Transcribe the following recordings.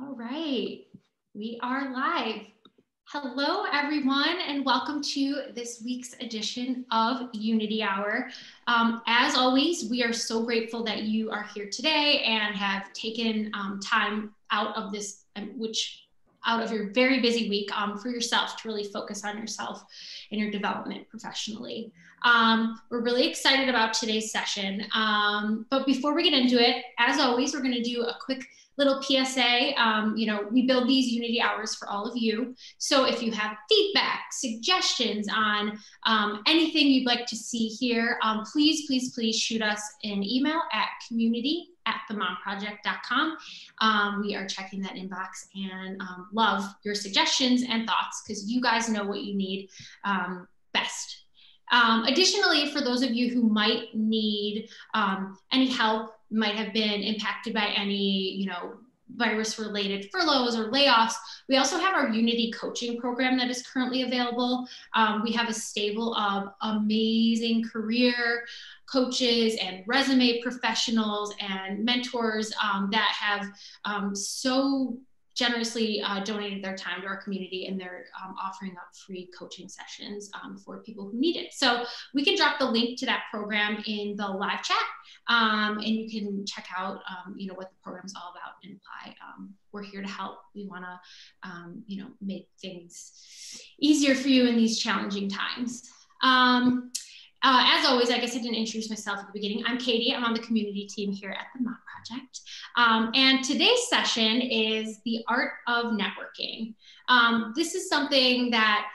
All right, we are live. Hello, everyone, and welcome to this week's edition of Unity Hour. Um, as always, we are so grateful that you are here today and have taken um, time out of this, um, which out of your very busy week um, for yourself to really focus on yourself and your development professionally. Um, we're really excited about today's session. Um, but before we get into it, as always, we're going to do a quick little PSA. Um, you know, we build these Unity hours for all of you. So if you have feedback, suggestions on um, anything you'd like to see here, um, please, please, please shoot us an email at community at themomproject.com. Um, we are checking that inbox and um, love your suggestions and thoughts because you guys know what you need um, best. Um, additionally, for those of you who might need um, any help, might have been impacted by any, you know, virus related furloughs or layoffs. We also have our Unity coaching program that is currently available. Um, we have a stable of amazing career coaches and resume professionals and mentors um, that have um, so generously uh, donated their time to our community and they're um, offering up free coaching sessions um, for people who need it. So we can drop the link to that program in the live chat um, and you can check out, um, you know, what the program's all about and apply. Um, we're here to help. We want to, um, you know, make things easier for you in these challenging times. Um, uh, as always, I guess I didn't introduce myself at the beginning. I'm Katie. I'm on the community team here at the Mom Project. Um, and today's session is the art of networking. Um, this is something that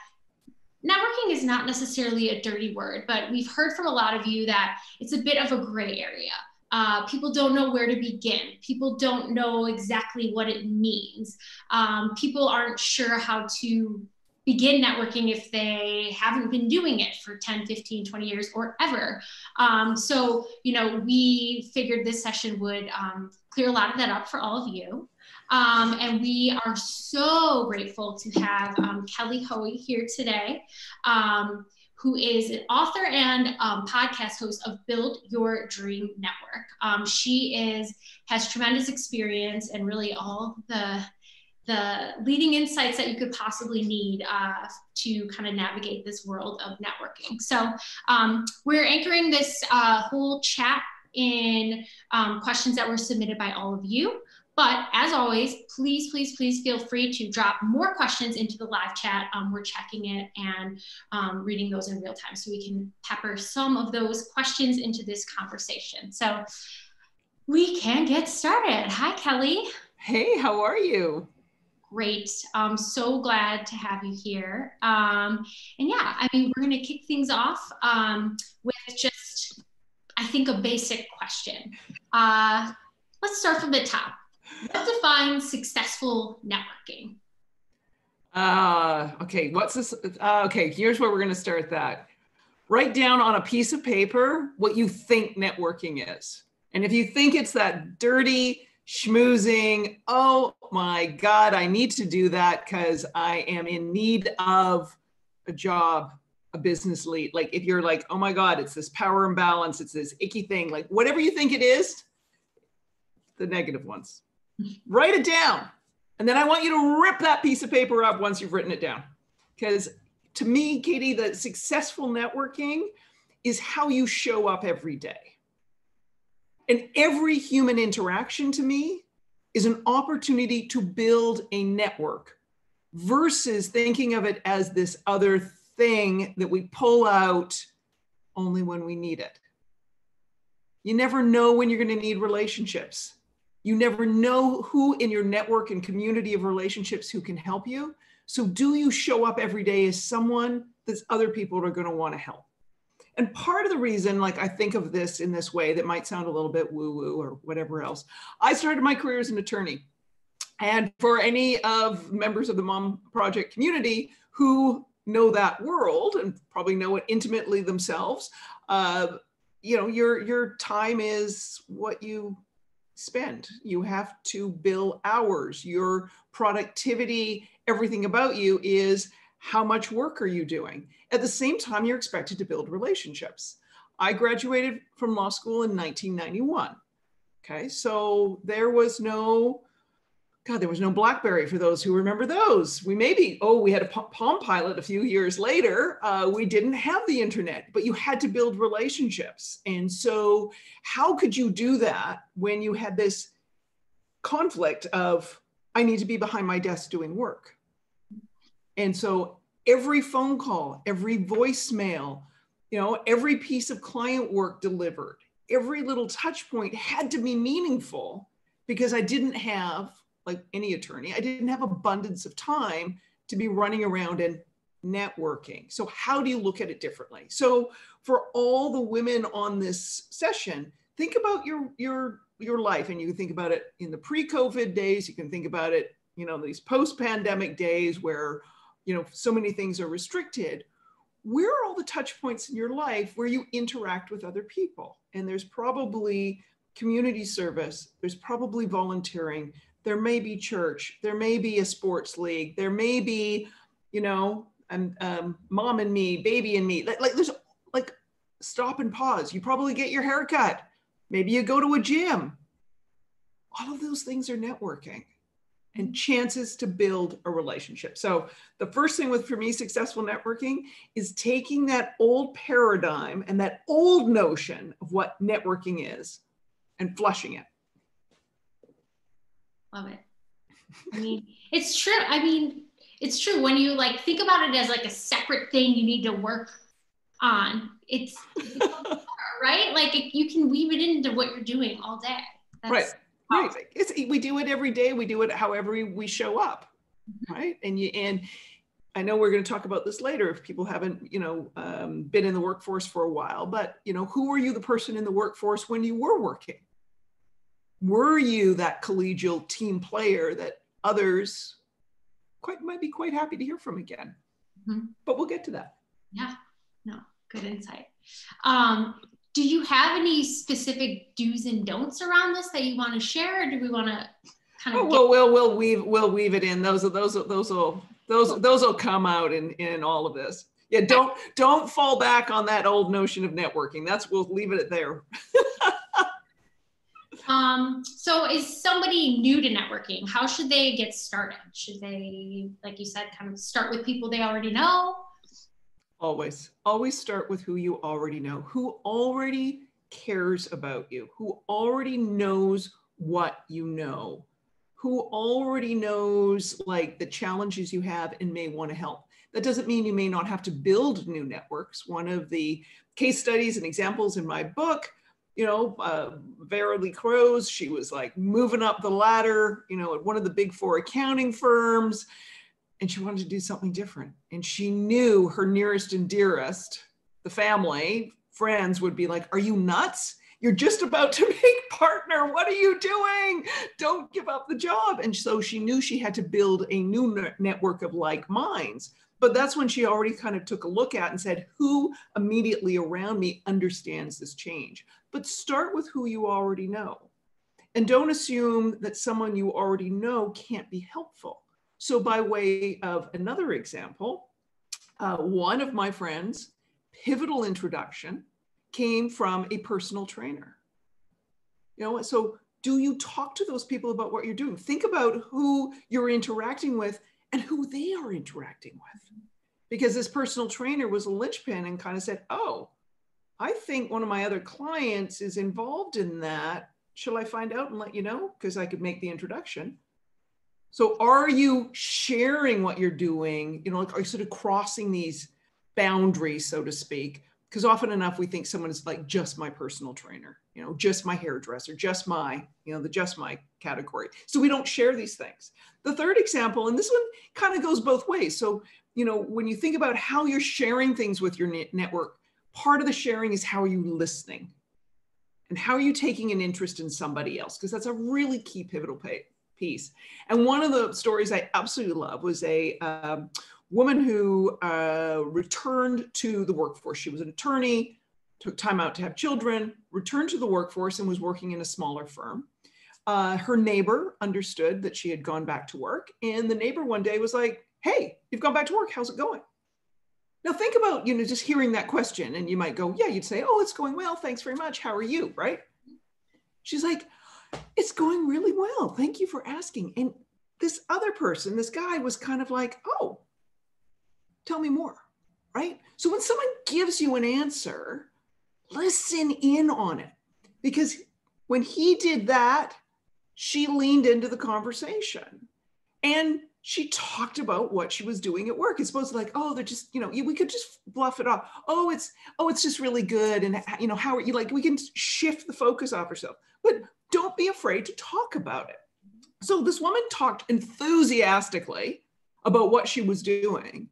networking is not necessarily a dirty word, but we've heard from a lot of you that it's a bit of a gray area. Uh, people don't know where to begin. People don't know exactly what it means. Um, people aren't sure how to begin networking if they haven't been doing it for 10 15 20 years or ever um, so you know we figured this session would um, clear a lot of that up for all of you um, and we are so grateful to have um, kelly hoey here today um, who is an author and um, podcast host of Build Your Dream Network. she is has tremendous experience and really all the the leading insights that you could possibly need uh, to kind of navigate this world of networking. So um, we're anchoring this uh, whole chat in um, questions that were submitted by all of you. But as always, please, please, please feel free to drop more questions into the live chat. Um, we're checking it and um, reading those in real time so we can pepper some of those questions into this conversation. So we can get started. Hi, Kelly. Hey, how are you? great. I'm so glad to have you here. Um, and yeah, I mean, we're going to kick things off um, with just, I think, a basic question. Uh, let's start from the top. What defines successful networking? Uh, okay, what's this? Uh, okay, here's where we're going to start that. Write down on a piece of paper what you think networking is. And if you think it's that dirty, schmoozing. Oh my God, I need to do that because I am in need of a job, a business lead. Like if you're like, oh my God, it's this power imbalance, it's this icky thing, like whatever you think it is, the negative ones. Write it down. And then I want you to rip that piece of paper up once you've written it down. Because to me, Katie, the successful networking is how you show up every day. And every human interaction to me is an opportunity to build a network versus thinking of it as this other thing that we pull out only when we need it. You never know when you're going to need relationships. You never know who in your network and community of relationships who can help you. So, do you show up every day as someone that other people are going to want to help? And part of the reason, like I think of this in this way that might sound a little bit woo woo or whatever else, I started my career as an attorney. And for any of members of the Mom Project community who know that world and probably know it intimately themselves, uh, you know, your your time is what you spend. You have to bill hours. Your productivity, everything about you is how much work are you doing? At the same time, you're expected to build relationships. I graduated from law school in 1991. Okay, so there was no God, there was no BlackBerry for those who remember those. We maybe, oh, we had a Palm Pilot a few years later. Uh, we didn't have the internet, but you had to build relationships. And so, how could you do that when you had this conflict of, I need to be behind my desk doing work? And so, every phone call, every voicemail, you know, every piece of client work delivered, every little touch point had to be meaningful because I didn't have like any attorney, I didn't have abundance of time to be running around and networking. So, how do you look at it differently? So, for all the women on this session, think about your your your life, and you can think about it in the pre-COVID days. You can think about it, you know, these post-pandemic days where, you know, so many things are restricted. Where are all the touch points in your life where you interact with other people? And there's probably community service. There's probably volunteering there may be church, there may be a sports league, there may be, you know, and um, mom and me, baby and me. Like, like there's like stop and pause. You probably get your hair cut. Maybe you go to a gym. All of those things are networking and chances to build a relationship. So the first thing with for me successful networking is taking that old paradigm and that old notion of what networking is and flushing it. Love it. I mean, it's true. I mean, it's true when you like think about it as like a separate thing you need to work on. It's, right. Like you can weave it into what you're doing all day. That's right. Right. It's, we do it every day. We do it however we show up. Mm-hmm. Right. And you, and I know we're going to talk about this later if people haven't, you know, um, been in the workforce for a while, but you know, who were you the person in the workforce when you were working? Were you that collegial team player that others quite might be quite happy to hear from again? Mm-hmm. but we'll get to that. Yeah. No good insight. Um, do you have any specific do's and don'ts around this that you want to share or do we want to kind of oh, well, we'll we'll weave we'll weave it in. Those are those those will those those will come out in in all of this. Yeah don't don't fall back on that old notion of networking. That's we'll leave it there Um, so is somebody new to networking? How should they get started? Should they, like you said, kind of start with people they already know? Always, always start with who you already know, who already cares about you, who already knows what you know, who already knows like the challenges you have and may want to help. That doesn't mean you may not have to build new networks. One of the case studies and examples in my book you know, uh, Vera Lee Crows, she was like moving up the ladder, you know, at one of the big four accounting firms, and she wanted to do something different. And she knew her nearest and dearest, the family, friends would be like, Are you nuts? You're just about to make partner. What are you doing? Don't give up the job. And so she knew she had to build a new network of like minds. But that's when she already kind of took a look at and said, Who immediately around me understands this change? But start with who you already know. And don't assume that someone you already know can't be helpful. So, by way of another example, uh, one of my friends' pivotal introduction came from a personal trainer. You know, so do you talk to those people about what you're doing? Think about who you're interacting with and who they are interacting with. Because this personal trainer was a linchpin and kind of said, oh, I think one of my other clients is involved in that. Shall I find out and let you know? Because I could make the introduction. So are you sharing what you're doing? You know, like are you sort of crossing these boundaries, so to speak? Because often enough we think someone is like just my personal trainer, you know, just my hairdresser, just my, you know, the just my category. So we don't share these things. The third example, and this one kind of goes both ways. So, you know, when you think about how you're sharing things with your network, part of the sharing is how are you listening? And how are you taking an interest in somebody else? Because that's a really key pivotal piece. And one of the stories i absolutely love was a um, woman who uh, returned to the workforce. She was an attorney took time out to have children returned to the workforce and was working in a smaller firm. Uh, her neighbor understood that she had gone back to work and the neighbor one day was like hey you've gone back to work. How's it going now think about, you know, just hearing that question and you might go, yeah, you'd say, oh, it's going well. Thanks very much. How are you? Right? She's like, it's going really well. Thank you for asking. And this other person, this guy was kind of like, oh, tell me more, right? So when someone gives you an answer, listen in on it. Because when he did that, she leaned into the conversation and she talked about what she was doing at work. It's supposed to like, oh, they're just, you know, we could just bluff it off. Oh, it's, oh, it's just really good. And, you know, how are you like, we can shift the focus off herself, but don't be afraid to talk about it. So this woman talked enthusiastically about what she was doing.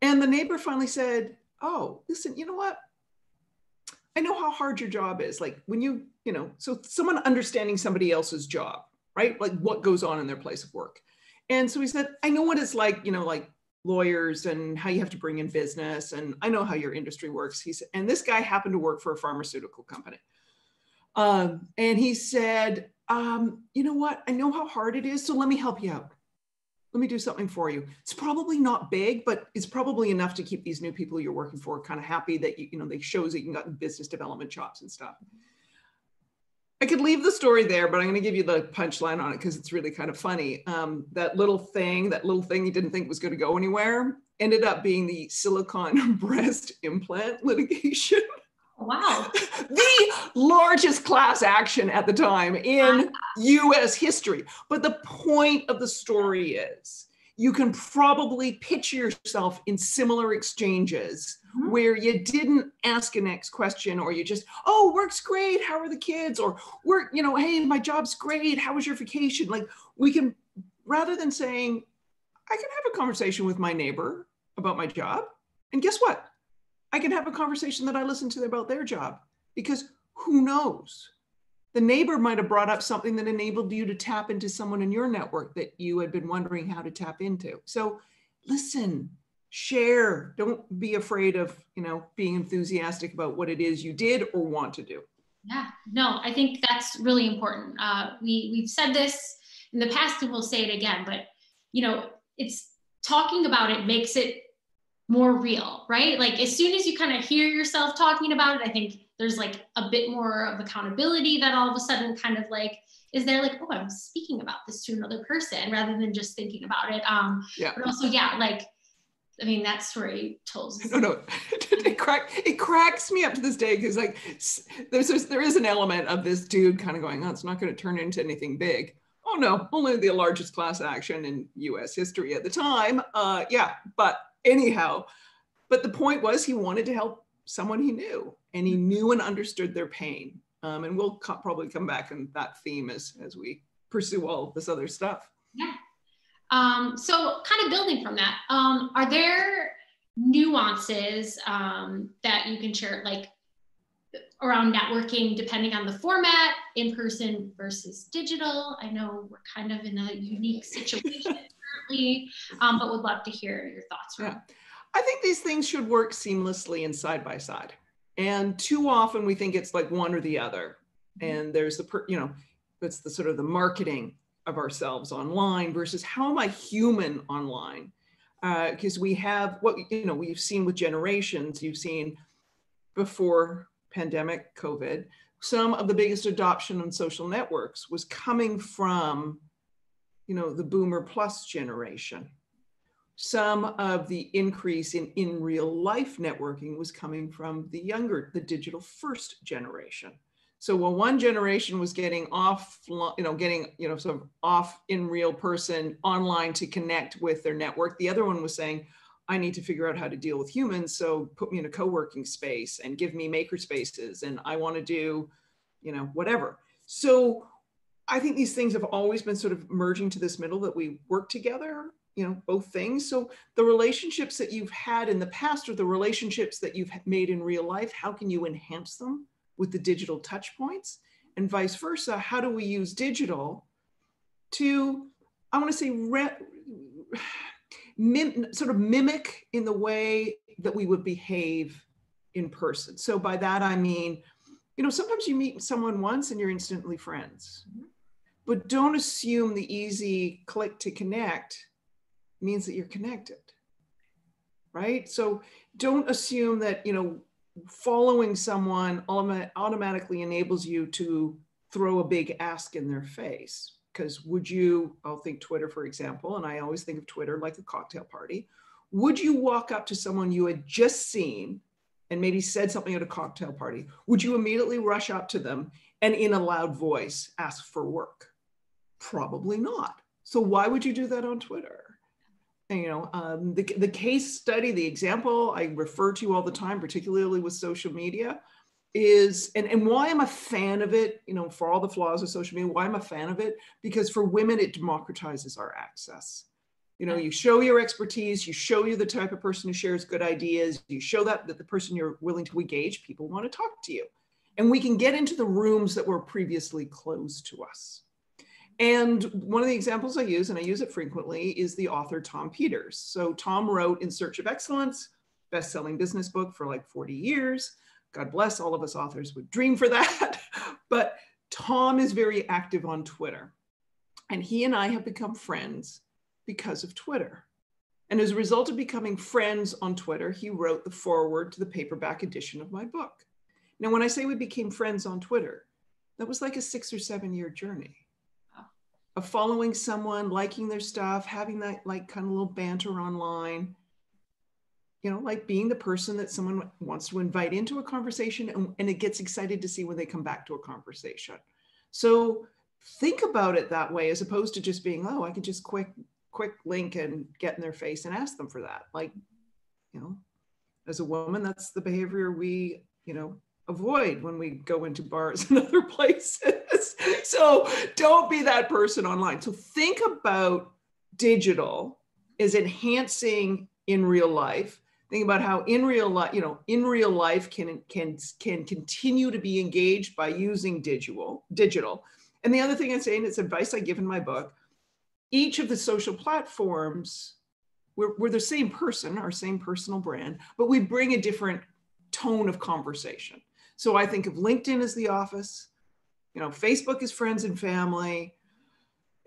And the neighbor finally said, oh, listen, you know what? I know how hard your job is. Like when you, you know, so someone understanding somebody else's job, right? Like what goes on in their place of work. And so he said, I know what it's like, you know, like lawyers and how you have to bring in business. And I know how your industry works. He said, and this guy happened to work for a pharmaceutical company. Um, and he said, um, you know what? I know how hard it is. So let me help you out. Let me do something for you. It's probably not big, but it's probably enough to keep these new people you're working for kind of happy that you, you know, they shows that you got business development chops and stuff. I could leave the story there, but I'm going to give you the punchline on it because it's really kind of funny. Um, that little thing, that little thing you didn't think was going to go anywhere, ended up being the silicone breast implant litigation. Wow. the largest class action at the time in US history. But the point of the story is you can probably picture yourself in similar exchanges mm-hmm. where you didn't ask a next question or you just, oh, work's great. How are the kids? Or work, you know, hey, my job's great. How was your vacation? Like we can, rather than saying, I can have a conversation with my neighbor about my job. And guess what? I can have a conversation that I listen to about their job because who knows? The neighbor might have brought up something that enabled you to tap into someone in your network that you had been wondering how to tap into. So listen, share, don't be afraid of, you know, being enthusiastic about what it is you did or want to do. Yeah, no, I think that's really important. Uh, we, we've said this in the past and we'll say it again, but you know, it's talking about it makes it more real, right? Like as soon as you kind of hear yourself talking about it, I think there's like a bit more of accountability that all of a sudden kind of like is there like, oh, I'm speaking about this to another person rather than just thinking about it. Um, yeah. But also, yeah, like, I mean, that story tells. No, no, it, crack, it cracks me up to this day because like there's, there's there is an element of this dude kind of going, oh, it's not going to turn into anything big. Oh no, only the largest class action in U.S. history at the time. Uh, yeah, but anyhow, but the point was he wanted to help someone he knew and he knew and understood their pain. Um, and we'll co- probably come back on that theme as, as we pursue all this other stuff. Yeah. Um, so kind of building from that, um, are there nuances um, that you can share, like around networking, depending on the format, in person versus digital? I know we're kind of in a unique situation currently, um, but would love to hear your thoughts. Yeah. I think these things should work seamlessly and side by side. And too often we think it's like one or the other. Mm-hmm. And there's the, per, you know, it's the sort of the marketing of ourselves online versus how am I human online? Because uh, we have what, you know, we've seen with generations, you've seen before pandemic, COVID, some of the biggest adoption on social networks was coming from you know, the boomer plus generation. Some of the increase in in real life networking was coming from the younger, the digital first generation. So while one generation was getting off, you know, getting, you know, sort of off in real person online to connect with their network, the other one was saying, I need to figure out how to deal with humans. So put me in a co-working space and give me maker spaces. And I want to do, you know, whatever. So I think these things have always been sort of merging to this middle that we work together, you know, both things. So the relationships that you've had in the past or the relationships that you've made in real life, how can you enhance them with the digital touch points? And vice versa, how do we use digital to, I want to say, re, mim, sort of mimic in the way that we would behave in person. So by that I mean, you know, sometimes you meet someone once and you're instantly friends. But don't assume the easy click to connect means that you're connected right so don't assume that you know following someone automatically enables you to throw a big ask in their face because would you, I'll think Twitter, for example, and I always think of Twitter like a cocktail party. Would you walk up to someone you had just seen and maybe said something at a cocktail party? Would you immediately rush up to them and in a loud voice ask for work? Probably not. So why would you do that on Twitter? You know, um, the, the case study, the example I refer to all the time, particularly with social media, is and, and why I'm a fan of it, you know, for all the flaws of social media, why I'm a fan of it, because for women, it democratizes our access. You know, you show your expertise, you show you the type of person who shares good ideas, you show that that the person you're willing to engage, people want to talk to you. And we can get into the rooms that were previously closed to us. And one of the examples I use, and I use it frequently, is the author Tom Peters. So Tom wrote In Search of Excellence, best-selling business book for like 40 years. God bless all of us authors would dream for that. but Tom is very active on Twitter. And he and I have become friends because of Twitter. And as a result of becoming friends on Twitter, he wrote the foreword to the paperback edition of my book. Now, when I say we became friends on Twitter, that was like a six or seven year journey following someone, liking their stuff, having that like kind of little banter online, you know, like being the person that someone wants to invite into a conversation and, and it gets excited to see when they come back to a conversation. So think about it that way as opposed to just being, oh, I can just quick, quick link and get in their face and ask them for that. Like, you know, as a woman, that's the behavior we, you know, avoid when we go into bars and other places. so don't be that person online. So think about digital is enhancing in real life. Think about how in real life you know in real life can can can continue to be engaged by using digital digital. And the other thing i'm saying it's advice i give in my book each of the social platforms we're, we're the same person our same personal brand but we bring a different tone of conversation. So i think of linkedin as the office you know facebook is friends and family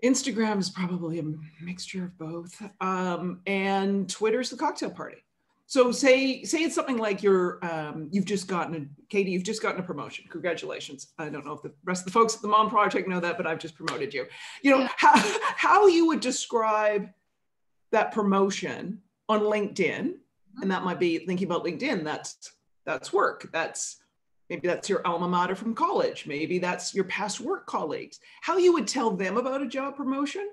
instagram is probably a mixture of both um, and twitter's the cocktail party so say say it's something like you're um, you've just gotten a Katie, you've just gotten a promotion. Congratulations. I don't know if the rest of the folks at the Mom Project know that, but I've just promoted you. You know, yeah. how how you would describe that promotion on LinkedIn, and that might be thinking about LinkedIn, that's that's work. That's maybe that's your alma mater from college. Maybe that's your past work colleagues. How you would tell them about a job promotion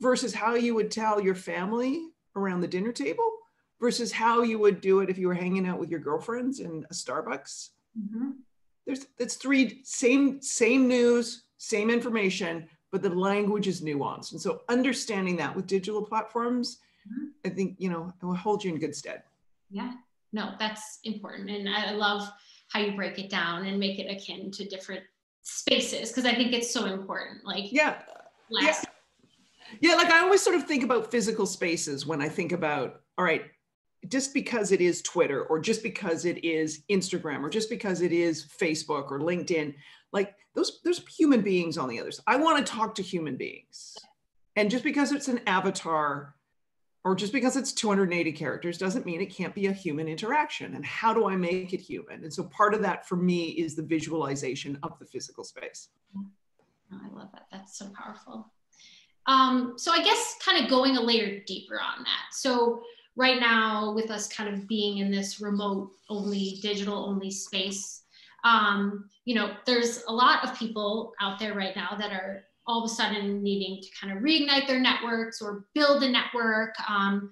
versus how you would tell your family around the dinner table versus how you would do it if you were hanging out with your girlfriends in a Starbucks. Mm-hmm. There's it's three same same news, same information, but the language is nuanced. And so understanding that with digital platforms, mm-hmm. I think you know it will hold you in good stead. Yeah, no, that's important, and I love how you break it down and make it akin to different spaces because I think it's so important. Like yeah, yeah. Yeah, like I always sort of think about physical spaces when I think about, all right, just because it is Twitter or just because it is Instagram or just because it is Facebook or LinkedIn, like those there's human beings on the others. I want to talk to human beings. And just because it's an avatar or just because it's 280 characters doesn't mean it can't be a human interaction. And how do I make it human? And so part of that for me is the visualization of the physical space. Oh, I love that. That's so powerful. Um, so I guess kind of going a layer deeper on that. So right now with us kind of being in this remote only digital only space um, you know there's a lot of people out there right now that are all of a sudden needing to kind of reignite their networks or build a network um,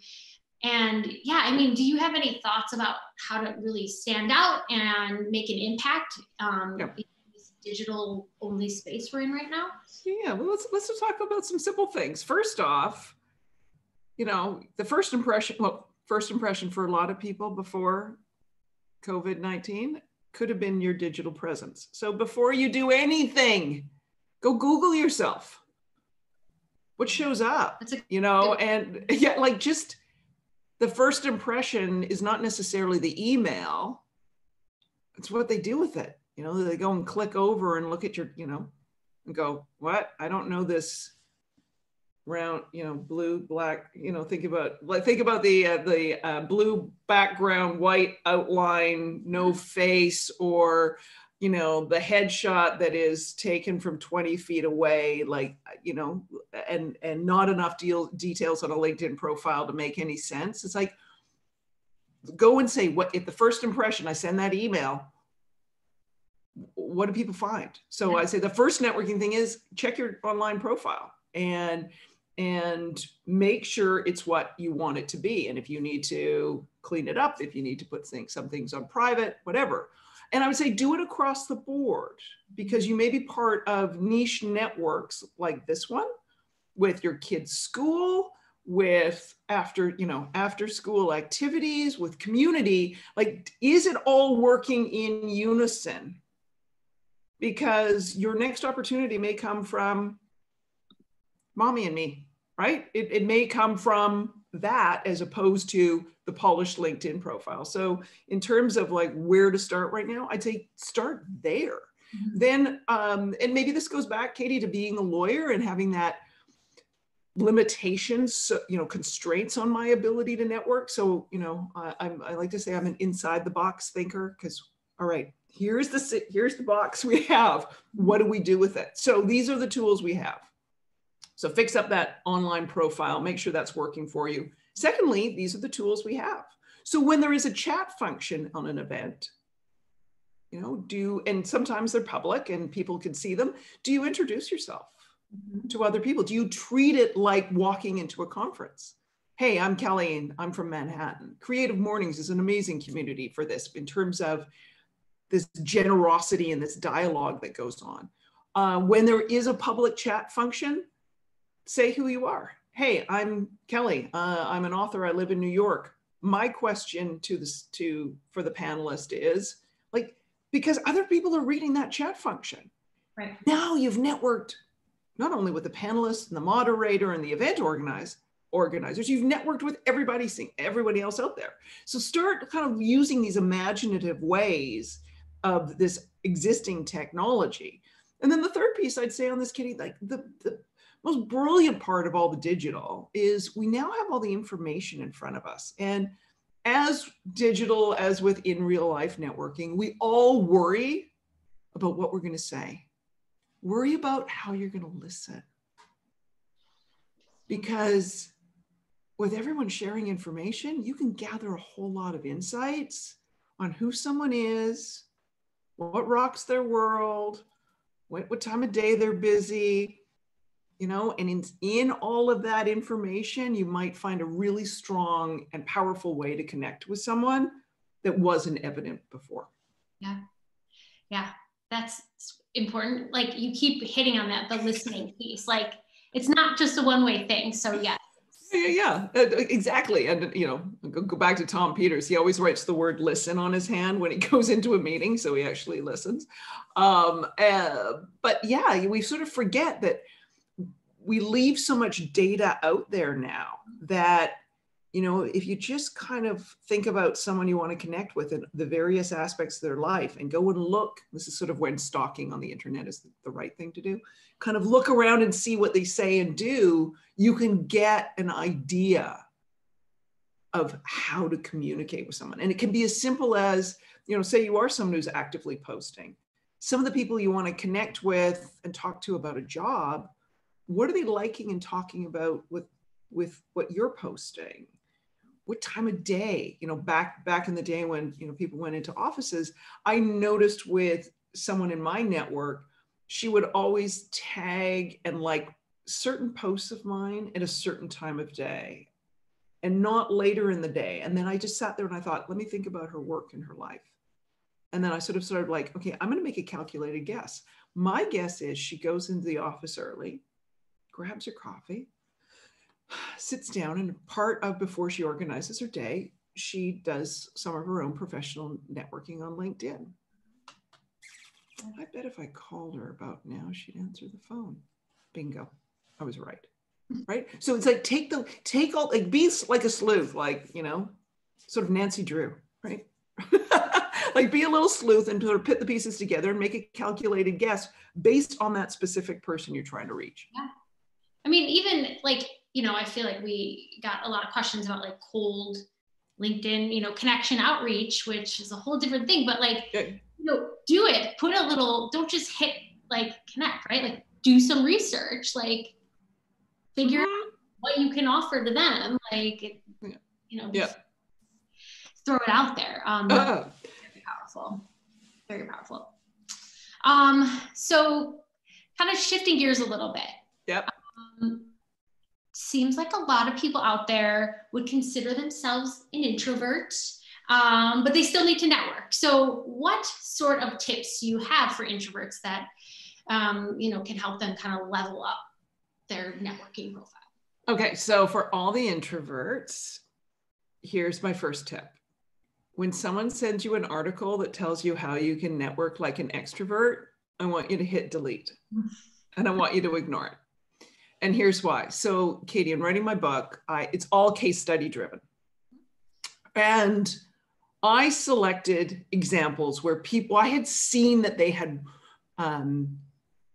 and yeah i mean do you have any thoughts about how to really stand out and make an impact um, yeah. in this digital only space we're in right now yeah well let's let's talk about some simple things first off you know, the first impression, well, first impression for a lot of people before COVID 19 could have been your digital presence. So before you do anything, go Google yourself. What shows up? A- you know, and yeah, like just the first impression is not necessarily the email, it's what they do with it. You know, they go and click over and look at your, you know, and go, what? I don't know this round, you know, blue, black, you know, think about like think about the uh, the uh, blue background, white outline, no face, or you know the headshot that is taken from 20 feet away like you know and and not enough deal details on a linkedin profile to make any sense. It's like go and say what if the first impression i send that email what do people find? So i say the first networking thing is check your online profile and and make sure it's what you want it to be. And if you need to clean it up if you need to put things some things on private whatever and I would say do it across the board because you may be part of niche networks like this one with your kids' school, with after, you know, after school activities, with community. Like, is it all working in unison? Because your next opportunity may come from mommy and me, right? It, it may come from that as opposed to the polished LinkedIn profile. So in terms of like where to start right now, I'd say start there. Mm-hmm. Then, um, and maybe this goes back, Katie, to being a lawyer and having that limitations, you know, constraints on my ability to network. So, you know, I, I like to say I'm an inside the box thinker because, all right, here's the here's the box we have. What do we do with it? So these are the tools we have. So fix up that online profile, make sure that's working for you. Secondly, these are the tools we have. So when there is a chat function on an event, you know, do, and sometimes they're public and people can see them, do you introduce yourself mm-hmm. to other people? Do you treat it like walking into a conference? Hey, I'm Kelly and I'm from Manhattan. Creative Mornings is an amazing community for this in terms of this generosity and this dialogue that goes on. Uh, when there is a public chat function, say who you are. Hey, I'm Kelly. Uh, I'm an author. I live in New York. My question to this to for the panelist is like because other people are reading that chat function. Right. Now you've networked not only with the panelists and the moderator and the event organize, organizers, you've networked with everybody, seeing everybody else out there. So start kind of using these imaginative ways of this existing technology. And then the third piece I'd say on this, Kitty, like the, the most brilliant part of all the digital is we now have all the information in front of us. And as digital as with in real life networking, we all worry about what we're going to say. Worry about how you're going to listen. Because with everyone sharing information, you can gather a whole lot of insights on who someone is, what rocks their world, what, what time of day they're busy, you know and in, in all of that information you might find a really strong and powerful way to connect with someone that wasn't evident before. Yeah. Yeah. That's important. Like you keep hitting on that the listening piece. Like it's not just a one way thing. So yeah. Yeah, yeah, uh, exactly. And you know, go back to Tom Peters. He always writes the word "listen" on his hand when he goes into a meeting, so he actually listens. Um, uh, but yeah, we sort of forget that we leave so much data out there now that you know if you just kind of think about someone you want to connect with and the various aspects of their life and go and look this is sort of when stalking on the internet is the right thing to do kind of look around and see what they say and do you can get an idea of how to communicate with someone. And it can be as simple as you know say you are someone who's actively posting. Some of the people you want to connect with and talk to about a job what are they liking and talking about with with what you're posting? What time of day? You know back back in the day when you know people went into offices i noticed with someone in my network she would always tag and like certain posts of mine at a certain time of day and not later in the day. And then i just sat there and i thought let me think about her work and her life. And then i sort of started like okay i'm going to make a calculated guess. My guess is she goes into the office early grabs her coffee, sits down, and part of before she organizes her day, she does some of her own professional networking on LinkedIn. I bet if I called her about now, she'd answer the phone. Bingo. I was right. Right. So it's like take the take all like be like a sleuth, like you know, sort of Nancy Drew, right? like be a little sleuth and sort of put the pieces together and make a calculated guess based on that specific person you're trying to reach. Yeah. I mean, even like, you know, I feel like we got a lot of questions about like cold LinkedIn, you know, connection outreach, which is a whole different thing. But like, yeah. you know, do it. Put a little, don't just hit like connect, right? Like do some research, like figure mm-hmm. out what you can offer to them. Like, you know, yeah. throw it out there. Um, uh. Very powerful. Very powerful. Um, so kind of shifting gears a little bit. Yep. Um, seems like a lot of people out there would consider themselves an introvert, um, but they still need to network. So, what sort of tips do you have for introverts that um, you know can help them kind of level up their networking profile? Okay, so for all the introverts, here's my first tip. When someone sends you an article that tells you how you can network like an extrovert, I want you to hit delete and I want you to ignore it. And here's why. So, Katie, in writing my book, I, it's all case study driven. And I selected examples where people, I had seen that they had, um,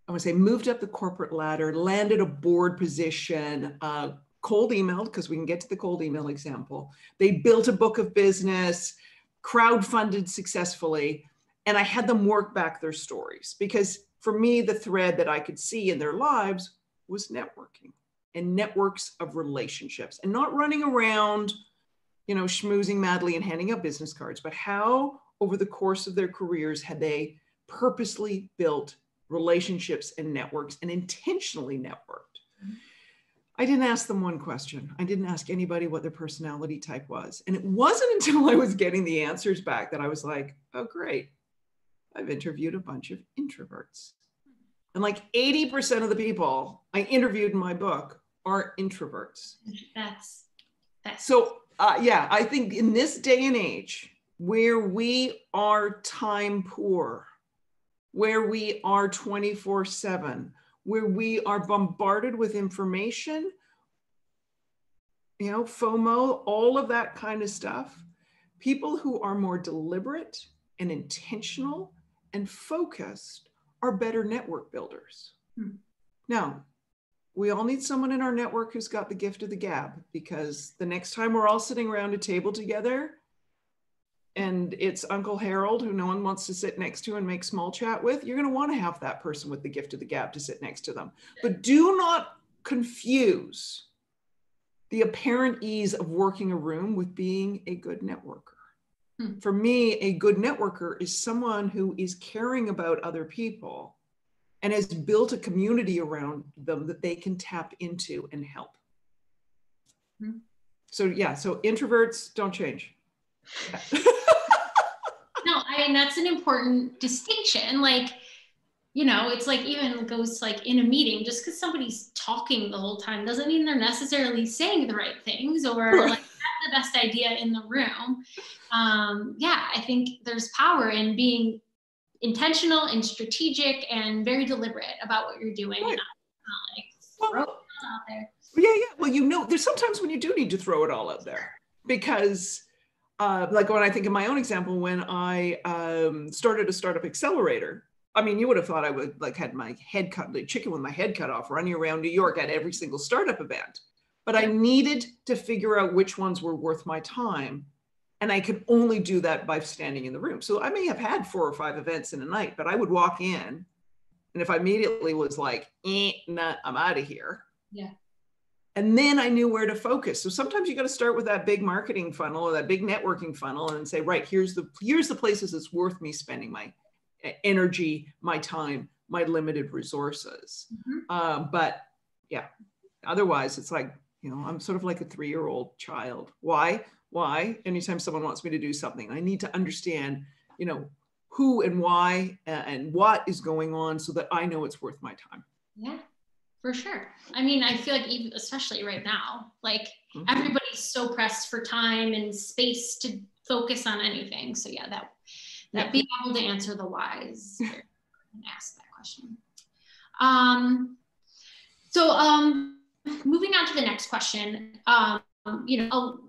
I would say, moved up the corporate ladder, landed a board position, uh, cold emailed, because we can get to the cold email example. They built a book of business, crowdfunded successfully, and I had them work back their stories because for me, the thread that I could see in their lives was networking and networks of relationships and not running around, you know, schmoozing madly and handing out business cards, but how over the course of their careers had they purposely built relationships and networks and intentionally networked. I didn't ask them one question. I didn't ask anybody what their personality type was. And it wasn't until I was getting the answers back that I was like, oh, great. I've interviewed a bunch of introverts. And like 80% of the people I interviewed in my book are introverts. That's, that's so, uh, yeah, I think in this day and age where we are time poor, where we are 24 7, where we are bombarded with information, you know, FOMO, all of that kind of stuff, people who are more deliberate and intentional and focused are better network builders. Hmm. Now, we all need someone in our network who's got the gift of the gab because the next time we're all sitting around a table together and it's Uncle Harold who no one wants to sit next to and make small chat with, you're going to want to have that person with the gift of the gab to sit next to them. But do not confuse the apparent ease of working a room with being a good networker. Hmm. For me, a good networker is someone who is caring about other people and has built a community around them that they can tap into and help. Hmm. So, yeah, so introverts don't change. no, I mean, that's an important distinction. Like, you know, it's like even goes like in a meeting, just because somebody's talking the whole time doesn't mean they're necessarily saying the right things or like the best idea in the room. Um, yeah, I think there's power in being intentional and strategic and very deliberate about what you're doing right. and not, like well, out there. Yeah, yeah. Well, you know, there's sometimes when you do need to throw it all out there because uh, like when I think of my own example, when I um, started a startup accelerator, I mean, you would have thought I would like had my head cut, like chicken with my head cut off, running around New York at every single startup event but I needed to figure out which ones were worth my time. And I could only do that by standing in the room. So I may have had four or five events in a night, but I would walk in. And if I immediately was like, eh, nah, I'm out of here. Yeah. And then I knew where to focus. So sometimes you got to start with that big marketing funnel or that big networking funnel and say, right, here's the here's the places it's worth me spending my energy, my time, my limited resources. Mm-hmm. Um, but yeah, otherwise it's like you know, I'm sort of like a three year old child. Why? Why? Anytime someone wants me to do something, I need to understand, you know, who and why and what is going on so that I know it's worth my time. Yeah, for sure. I mean, I feel like even especially right now, like mm-hmm. everybody's so pressed for time and space to focus on anything. So yeah, that that yeah. being able to answer the whys and ask that question. Um, so um moving on to the next question, um, you know,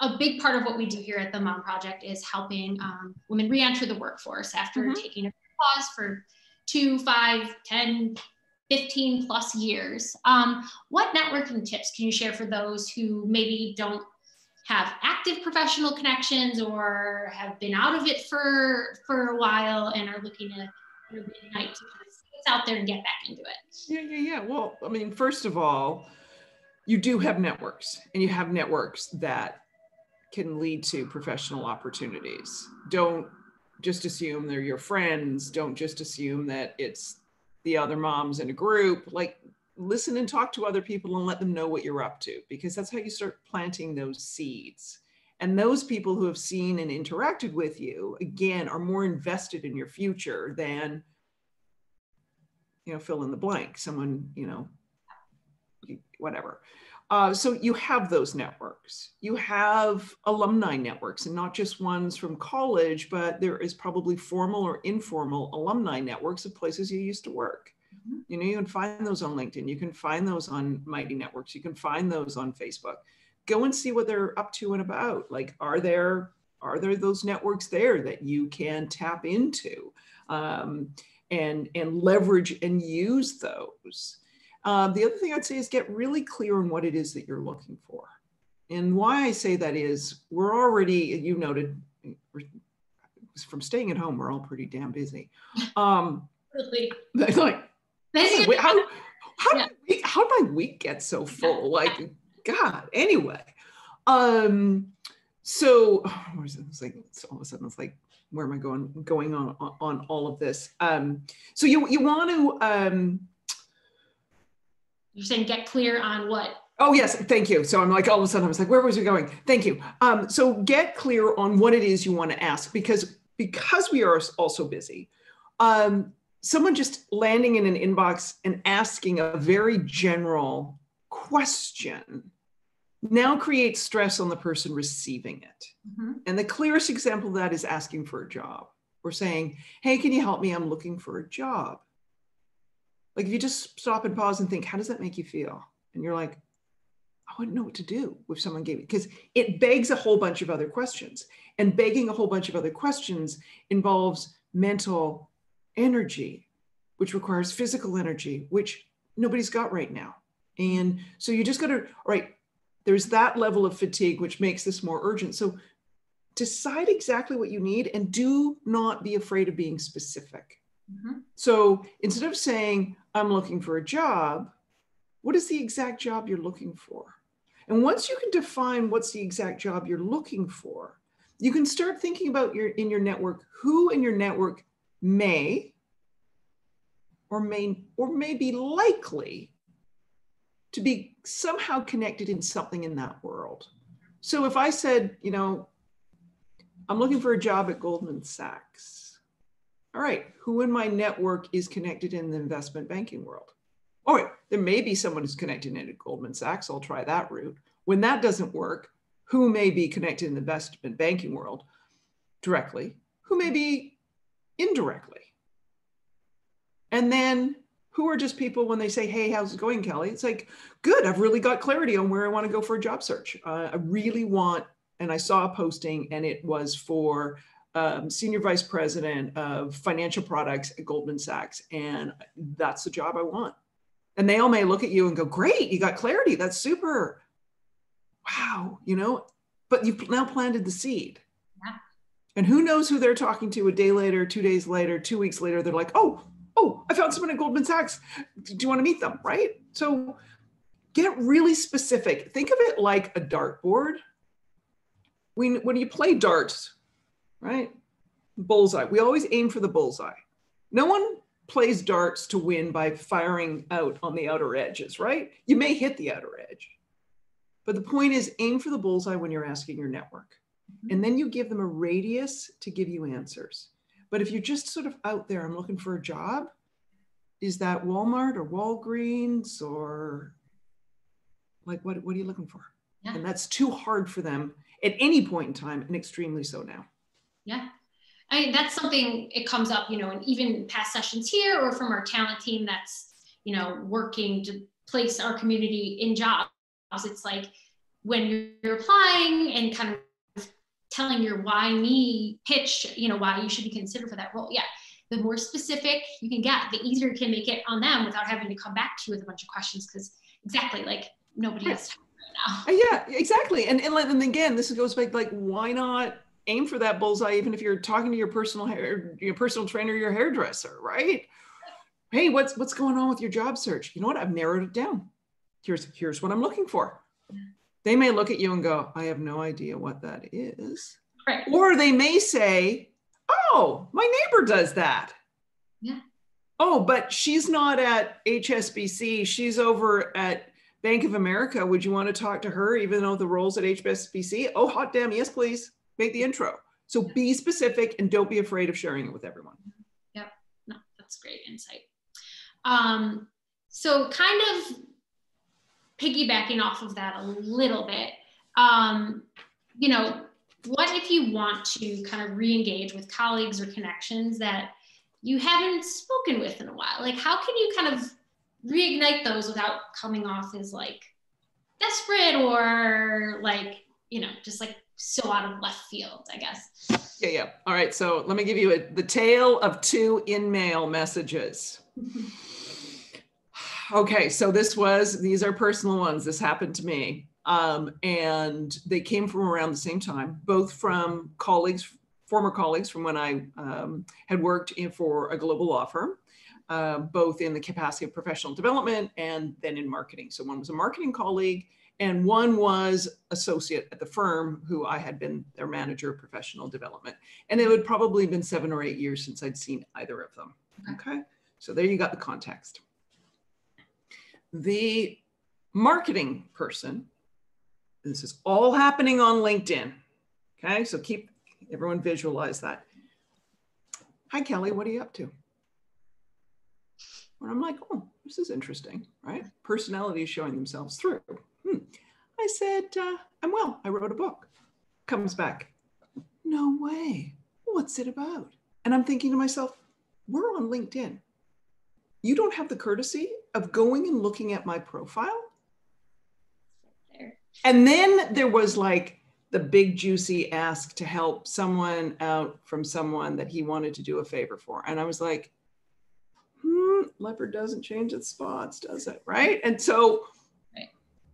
a, a, big part of what we do here at the Mom Project is helping um, women re-enter the workforce after mm-hmm. taking a pause for two, five, 10, 15 plus years. Um, what networking tips can you share for those who maybe don't have active professional connections or have been out of it for for a while and are looking to ignite to get out there and get back into it. Yeah, yeah, yeah. Well, I mean, first of all, you do have networks and you have networks that can lead to professional opportunities. Don't just assume they're your friends. Don't just assume that it's the other moms in a group. Like listen and talk to other people and let them know what you're up to because that's how you start planting those seeds. And those people who have seen and interacted with you, again, are more invested in your future than, you know, fill in the blank, someone, you know, whatever. Uh, so you have those networks. You have alumni networks, and not just ones from college, but there is probably formal or informal alumni networks of places you used to work. Mm-hmm. You know, you can find those on LinkedIn. You can find those on Mighty Networks. You can find those on Facebook. Go and see what they're up to and about. Like, are there are there those networks there that you can tap into um, and and leverage and use those? Um, the other thing I'd say is get really clear on what it is that you're looking for. And why I say that is we're already, you noted, from staying at home, we're all pretty damn busy. Um, really? Like, how how yeah. did, how did my week get so full? Like, God. Anyway, um, so it's like all of a sudden it's like, where am I going going on on, on all of this? Um, so you you want to um. You're saying get clear on what Oh yes, thank you. So I'm like all of a sudden I was like, where was we going? Thank you. Um, so get clear on what it is you want to ask because because we are also busy. Um, someone just landing in an inbox and asking a very general question now creates stress on the person receiving it. Mm-hmm. And the clearest example of that is asking for a job or saying, Hey, can you help me? I'm looking for a job. Like if you just stop and pause and think, How does that make you feel? And you're like, I wouldn't know what to do if someone gave me because it begs a whole bunch of other questions. And begging a whole bunch of other questions involves mental energy, which requires physical energy, which nobody's got right now. And so you just got to, right, there's that level of fatigue, which makes this more urgent. So decide exactly what you need and do not be afraid of being specific. Mm-hmm. So instead of saying, I'm looking for a job, what is the exact job you're looking for? And once you can define what's the exact job you're looking for, you can start thinking about your in your network who in your network may or may or may be likely to be somehow connected in something in that world. So if I said, you know, I'm looking for a job at Goldman Sachs. All right, who in my network is connected in the investment banking world? All right, there may be someone who's connected in Goldman Sachs. I'll try that route. When that doesn't work, who may be connected in the investment banking world directly? Who may be indirectly. And then who are just people when they say, Hey, how's it going, Kelly? It's like, good, I've really got clarity on where I want to go for a job search. Uh, I really want, and I saw a posting and it was for um, senior vice president of financial products at Goldman Sachs. And that's the job I want. And they all may look at you and go, Great, you got clarity. That's super. Wow, you know, but you've now planted the seed. Yeah. And who knows who they're talking to a day later, two days later, two weeks later, they're like, oh, oh, I found someone at Goldman Sachs. Do you want to meet them? Right. So get really specific. Think of it like a dartboard. When, when you play darts, right? Bullseye. We always aim for the bullseye. No one plays darts to win by firing out on the outer edges, right? You may hit the outer edge. But the point is aim for the bullseye when you're asking your network. Mm-hmm. And then you give them a radius to give you answers. But if you're just sort of out there, I'm looking for a job, is that Walmart or Walgreens or like what, what are you looking for? Yeah. And that's too hard for them at any point in time and extremely so now. Yeah. I mean, that's something it comes up, you know, and even past sessions here or from our talent team that's, you know, working to place our community in jobs. It's like when you're applying and kind of telling your why me pitch, you know, why you should be considered for that role. Yeah. The more specific you can get, the easier you can make it on them without having to come back to you with a bunch of questions. Because exactly like nobody has time right now. Uh, yeah, exactly. And, and and again, this goes back like why not aim for that bullseye even if you're talking to your personal hair, your personal trainer, your hairdresser, right? Hey, what's what's going on with your job search? You know what? I've narrowed it down. Here's here's what I'm looking for. They may look at you and go, I have no idea what that is. Right. Or they may say, Oh, my neighbor does that. Yeah. Oh, but she's not at HSBC. She's over at Bank of America. Would you want to talk to her, even though the role's at HSBC? Oh, hot damn, yes, please. Make the intro. So be specific and don't be afraid of sharing it with everyone. Yep. No, that's great insight. Um, so kind of piggybacking off of that a little bit, um, you know, what if you want to kind of re-engage with colleagues or connections that you haven't spoken with in a while? Like, how can you kind of reignite those without coming off as like desperate or like, you know, just like so out of left field, I guess. Yeah, yeah. All right. So let me give you a, the tale of two in mail messages. okay. So this was, these are personal ones. This happened to me. Um, and they came from around the same time, both from colleagues, former colleagues from when I um, had worked in, for a global law firm, uh, both in the capacity of professional development and then in marketing. So one was a marketing colleague and one was associate at the firm who I had been their manager of professional development. And it had probably been seven or eight years since I'd seen either of them. Okay. okay. So there you got the context. The marketing person, this is all happening on LinkedIn. Okay. So keep everyone visualize that. Hi, Kelly, what are you up to? And I'm like, oh, this is interesting, right? Personalities showing themselves through. Hmm. I said, uh, I'm well. I wrote a book. Comes back. No way. What's it about? And I'm thinking to myself, we're on LinkedIn. You don't have the courtesy of going and looking at my profile. And then there was like the big juicy ask to help someone out from someone that he wanted to do a favor for. And I was like, hmm, leopard doesn't change its spots, does it? Right. And so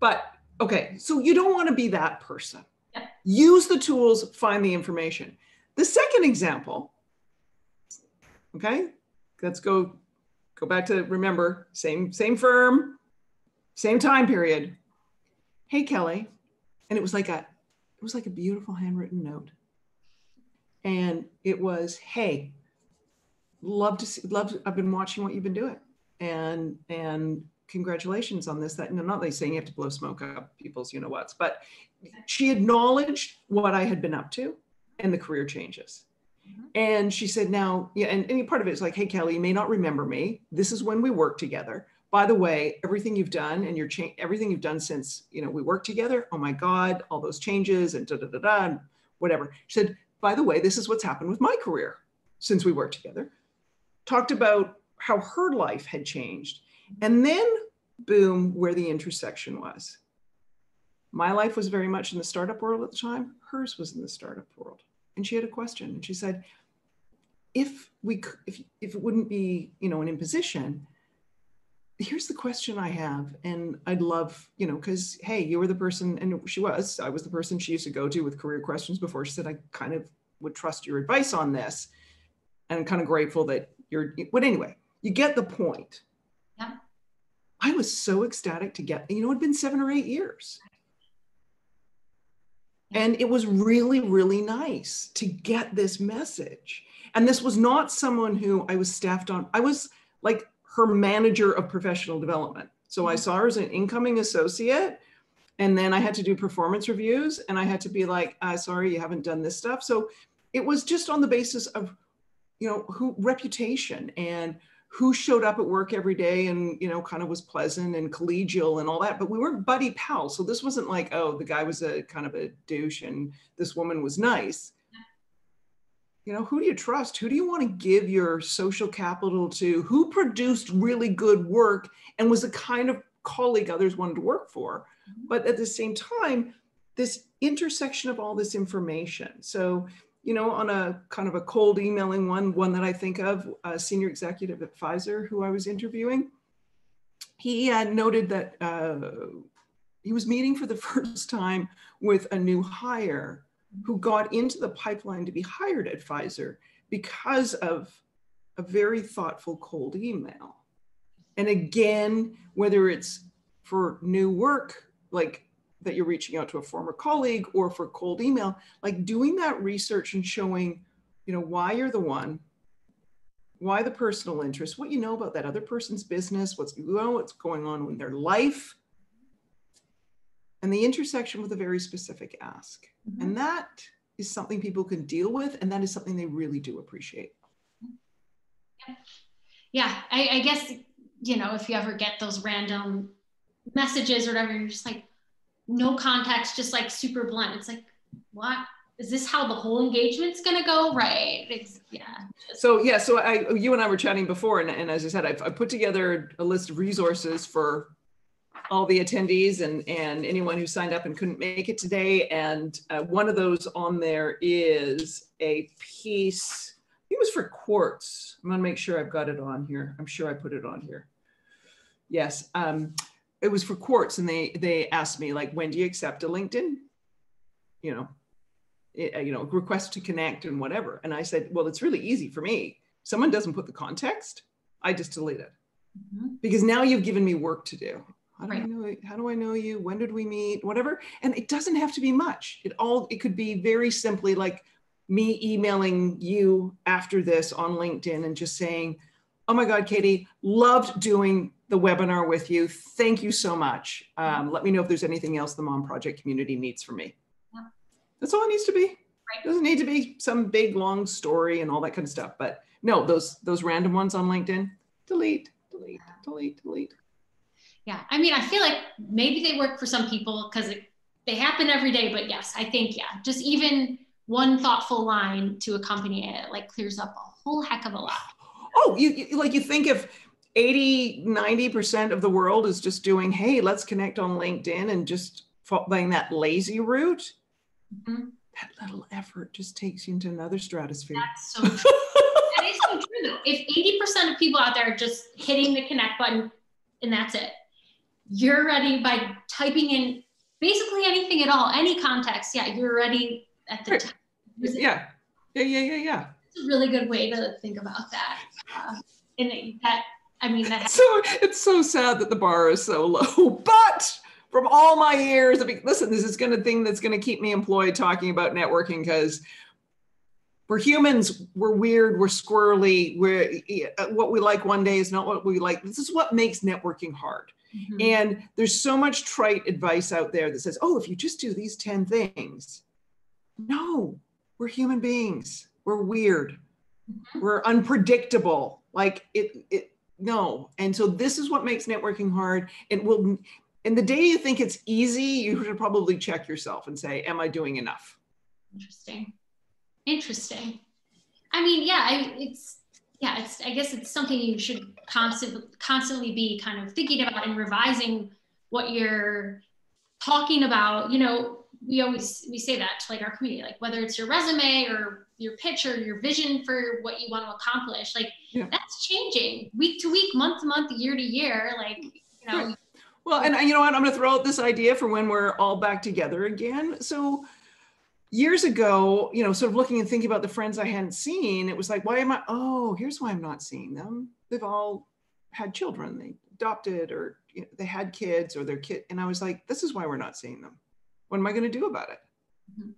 but okay, so you don't want to be that person. Yeah. Use the tools, find the information. The second example, okay, let's go go back to remember same same firm, same time period. Hey Kelly, and it was like a it was like a beautiful handwritten note. And it was, hey, love to see, love. I've been watching what you've been doing, and and congratulations on this, that, and I'm not like saying you have to blow smoke up people's you know what's, but she acknowledged what I had been up to and the career changes. Mm-hmm. And she said, now, yeah, and, and part of it is like, hey, Kelly, you may not remember me. This is when we worked together. By the way, everything you've done and your change, everything you've done since, you know, we worked together. Oh my God, all those changes and da da da da, and whatever. She said, by the way, this is what's happened with my career since we worked together. Talked about how her life had changed and then, boom, where the intersection was. My life was very much in the startup world at the time. Hers was in the startup world. And she had a question. And she said, if we if, if it wouldn't be you know an imposition here's the question i have and i'd love you know because hey you were the person and she was i was the person she used to go to with career questions before she said i kind of would trust your advice on this and i'm kind of grateful that you're but anyway you get the point. I was so ecstatic to get, you know, it'd been seven or eight years. And it was really, really nice to get this message. And this was not someone who I was staffed on. I was like her manager of professional development. So I mm-hmm. saw her as an incoming associate. And then I had to do performance reviews and I had to be like, uh, sorry, you haven't done this stuff. So it was just on the basis of, you know, who reputation and who showed up at work every day and you know kind of was pleasant and collegial and all that but we weren't buddy pals so this wasn't like oh the guy was a kind of a douche and this woman was nice. You know who do you trust? Who do you want to give your social capital to? Who produced really good work and was the kind of colleague others wanted to work for? Mm-hmm. but at the same time this intersection of all this information. So you know, on a kind of a cold emailing one, one that I think of, a senior executive at Pfizer who I was interviewing, he had noted that uh, he was meeting for the first time with a new hire who got into the pipeline to be hired at Pfizer because of a very thoughtful cold email. And again, whether it's for new work, like that you're reaching out to a former colleague or for cold email, like doing that research and showing, you know, why you're the one, why the personal interest, what you know about that other person's business, what's, you know, what's going on in their life, and the intersection with a very specific ask. Mm-hmm. And that is something people can deal with, and that is something they really do appreciate. Yeah, I, I guess, you know, if you ever get those random messages or whatever, you're just like, no context, just like super blunt. It's like, what? Is this how the whole engagement's gonna go? Right. It's, yeah. So yeah, so I, you and I were chatting before, and, and as I said, I've, I put together a list of resources for all the attendees and, and anyone who signed up and couldn't make it today. And uh, one of those on there is a piece, it was for Quartz. I'm gonna make sure I've got it on here. I'm sure I put it on here. Yes, um, it was for Quartz and they, they asked me like, when do you accept a LinkedIn? You know, it, uh, you know, request to connect and whatever. And I said, well, it's really easy for me. Someone doesn't put the context, I just delete it. Mm -hmm. Because now you've given me work to do. How do right. I know? How do I know you? When did we meet? Whatever. And it doesn't have to be much. It all. It could be very simply like me emailing you after this on LinkedIn and just saying, "Oh my God, Katie, loved doing the webinar with you. Thank you so much. Um, let me know if there's anything else the Mom Project community needs from me." Yeah. That's all it needs to be. Right. Doesn't need to be some big long story and all that kind of stuff. But no, those those random ones on LinkedIn, delete, delete, delete, delete yeah i mean i feel like maybe they work for some people because they happen every day but yes i think yeah just even one thoughtful line to accompany it like clears up a whole heck of a lot oh you, you like you think if 80 90% of the world is just doing hey let's connect on linkedin and just following that lazy route mm-hmm. that little effort just takes you into another stratosphere that's so true that is so true though if 80% of people out there are just hitting the connect button and that's it you're ready by typing in basically anything at all, any context. Yeah, you're ready at the time. Yeah, yeah, yeah, yeah, yeah. It's a really good way to think about that. Uh, and that, I mean, that. So it's so sad that the bar is so low, but from all my years, I mean, listen, this is going to thing that's going to keep me employed talking about networking because we're humans we're weird we're squirrely we're what we like one day is not what we like this is what makes networking hard Mm-hmm. And there's so much trite advice out there that says, oh, if you just do these 10 things. No, we're human beings. We're weird. Mm-hmm. We're unpredictable. Like it, it, no. And so this is what makes networking hard. It will, and the day you think it's easy, you should probably check yourself and say, am I doing enough? Interesting. Interesting. I mean, yeah, I, it's yeah, it's I guess it's something you should constantly constantly be kind of thinking about and revising what you're talking about. You know, we always we say that to like our community, like whether it's your resume or your pitch or your vision for what you want to accomplish, like yeah. that's changing week to week, month to month, year to year. Like, you know. Well, and you know what? I'm going to throw out this idea for when we're all back together again. So years ago, you know, sort of looking and thinking about the friends I hadn't seen, it was like, why am I? Oh, here's why I'm not seeing them. They've all had children, they adopted, or you know, they had kids, or their kid. And I was like, this is why we're not seeing them. What am I going to do about it? Mm-hmm.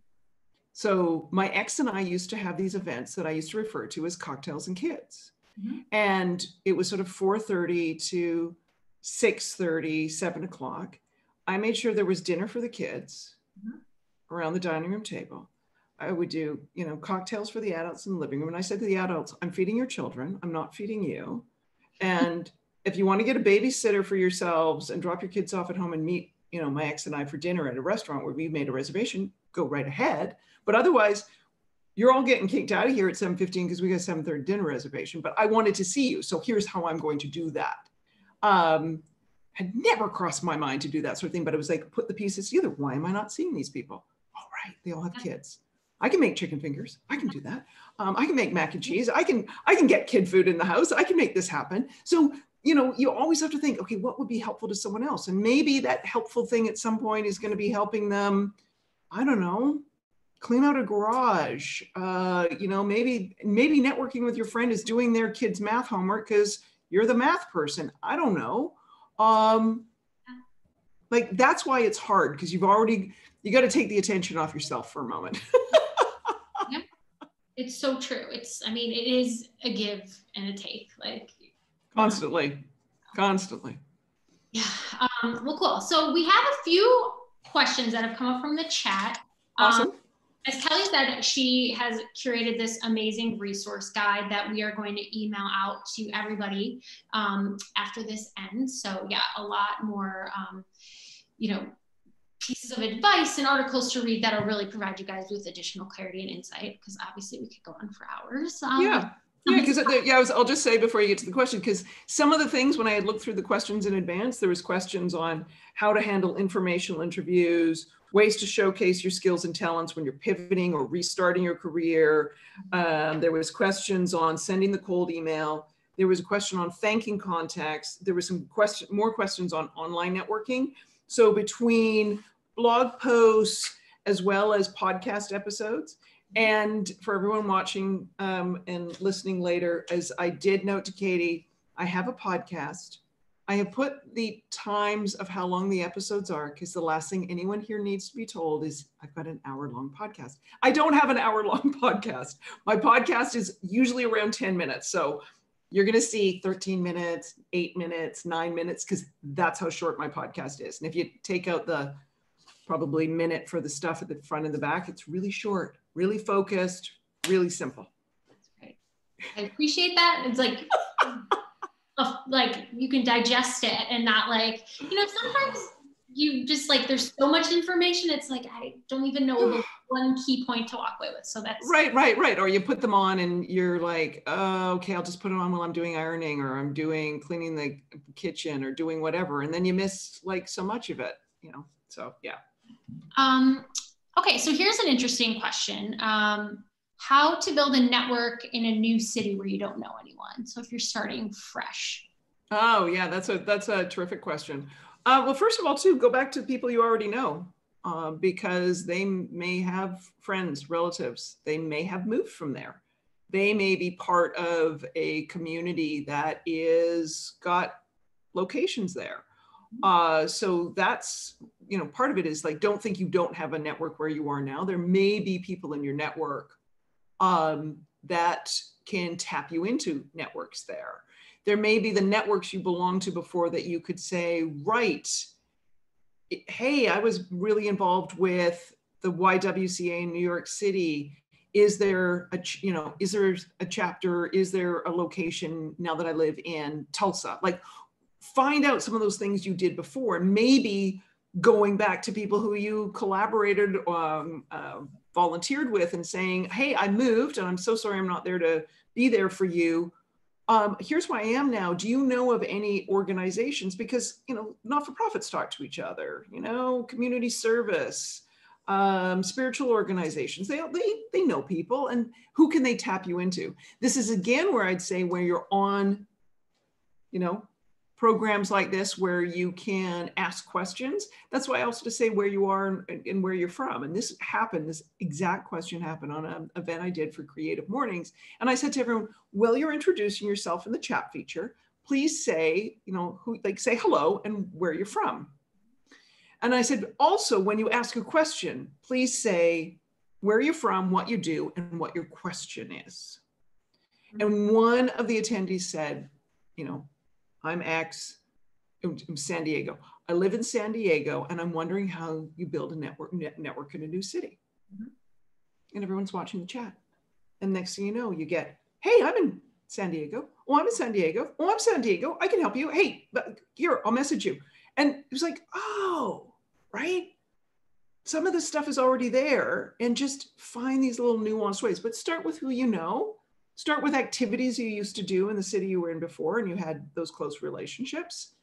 So my ex and I used to have these events that I used to refer to as cocktails and kids. Mm-hmm. And it was sort of 4:30 to 6:30, 7 o'clock. I made sure there was dinner for the kids. Mm-hmm around the dining room table. I would do, you know, cocktails for the adults in the living room. And I said to the adults, I'm feeding your children. I'm not feeding you. And if you want to get a babysitter for yourselves and drop your kids off at home and meet, you know, my ex and I for dinner at a restaurant where we made a reservation, go right ahead. But otherwise, you're all getting kicked out of here at 7.15 because we got a 7.30 dinner reservation. But I wanted to see you. So here's how I'm going to do that. Um, had never crossed my mind to do that sort of thing, but it was like, put the pieces together. Why am I not seeing these people? All right, they all have kids. I can make chicken fingers. I can do that. Um, I can make mac and cheese. I can I can get kid food in the house. I can make this happen. So you know, you always have to think, okay, what would be helpful to someone else? And maybe that helpful thing at some point is going to be helping them, I don't know, clean out a garage. Uh, you know, maybe maybe networking with your friend is doing their kids' math homework because you're the math person. I don't know. Um, like that's why it's hard because you've already you got to take the attention off yourself for a moment. yeah, it's so true. It's I mean it is a give and a take. Like constantly, constantly. Yeah. Um, well, cool. So we have a few questions that have come up from the chat. Awesome. Um, as Kelly said, she has curated this amazing resource guide that we are going to email out to everybody um, after this ends. So yeah, a lot more, um, you know, pieces of advice and articles to read that'll really provide you guys with additional clarity and insight because obviously we could go on for hours. Um, yeah. Yeah, because yeah, I was, I'll just say before you get to the question, because some of the things when I had looked through the questions in advance, there was questions on how to handle informational interviews, ways to showcase your skills and talents when you're pivoting or restarting your career. Um, there was questions on sending the cold email. There was a question on thanking contacts. There was some question, more questions on online networking. So between blog posts as well as podcast episodes, and for everyone watching um, and listening later, as I did note to Katie, I have a podcast I have put the times of how long the episodes are because the last thing anyone here needs to be told is I've got an hour long podcast. I don't have an hour long podcast. My podcast is usually around 10 minutes. So you're going to see 13 minutes, eight minutes, nine minutes, because that's how short my podcast is. And if you take out the probably minute for the stuff at the front and the back, it's really short, really focused, really simple. That's great. I appreciate that. It's like, like you can digest it and not like you know sometimes you just like there's so much information it's like i don't even know the one key point to walk away with so that's right right right or you put them on and you're like oh, okay i'll just put it on while i'm doing ironing or i'm doing cleaning the kitchen or doing whatever and then you miss like so much of it you know so yeah um okay so here's an interesting question um how to build a network in a new city where you don't know anyone. So if you're starting fresh. Oh yeah, that's a that's a terrific question. Uh, well, first of all, too, go back to people you already know uh, because they may have friends, relatives. They may have moved from there. They may be part of a community that is got locations there. Uh, so that's you know part of it is like don't think you don't have a network where you are now. There may be people in your network um, that can tap you into networks there. There may be the networks you belong to before that you could say, right, hey, I was really involved with the YWCA in New York City. Is there a, you know, is there a chapter? Is there a location now that I live in Tulsa? Like, find out some of those things you did before. Maybe going back to people who you collaborated um, uh, volunteered with and saying, Hey, I moved and I'm so sorry I'm not there to be there for you. Um, here's where I am now. Do you know of any organizations? Because, you know, not for profits talk to each other, you know, community service, um, spiritual organizations, they, they, they know people and who can they tap you into? This is again where I'd say where you're on, you know, programs like this where you can ask questions. That's why I also to say where you are and, and, where you're from. And this happened, this exact question happened on an event I did for Creative Mornings. And I said to everyone, well, you're introducing yourself in the chat feature. Please say, you know, who like say hello and where you're from. And I said, also, when you ask a question, please say where you're from, what you do, and what your question is. Mm-hmm. And one of the attendees said, you know, I'm X, I'm San Diego. I live in San Diego and I'm wondering how you build a network net, network in a new city. Mm-hmm. And everyone's watching the chat. And next thing you know, you get, hey, I'm in San Diego. Oh, I'm in San Diego. Oh, I'm San Diego. I can help you. Hey, but here, I'll message you. And it was like, oh, right? Some of the stuff is already there and just find these little nuanced ways, but start with who you know start with activities you used to do in the city you were in before and you had those close relationships